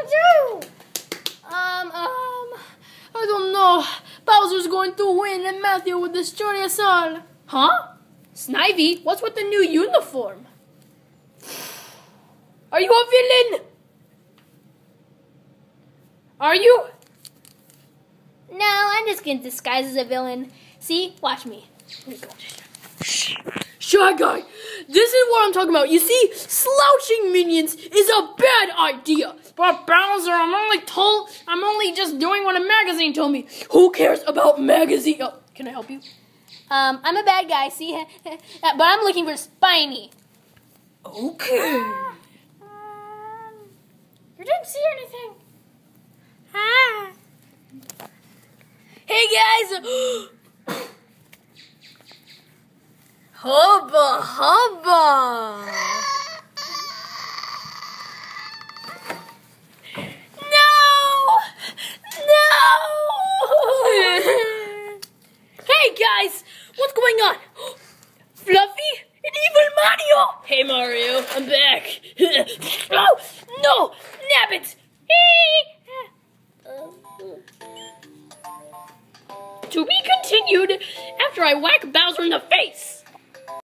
gonna do? Um, um, I don't know. Bowser's going to win and Matthew will destroy us all. Huh? Snivy, what's with the new uniform? Are you a villain? Are you? No, I'm just gonna disguise as a villain. See? Watch me. Here we go. Shy guy, this is what I'm talking about. You see, slouching minions is a bad idea. But Bowser, I'm only told, I'm only just doing what a magazine told me. Who cares about magazine? Oh, can I help you? Um, I'm a bad guy, see? but I'm looking for Spiny. Okay. Um, you didn't see anything. Ah. Hey guys! hubba hubba! No! No! Hey guys! What's going on? Fluffy? and evil Mario! Hey Mario, I'm back. oh, no! Nabbit! To be continued after I whack Bowser in the face.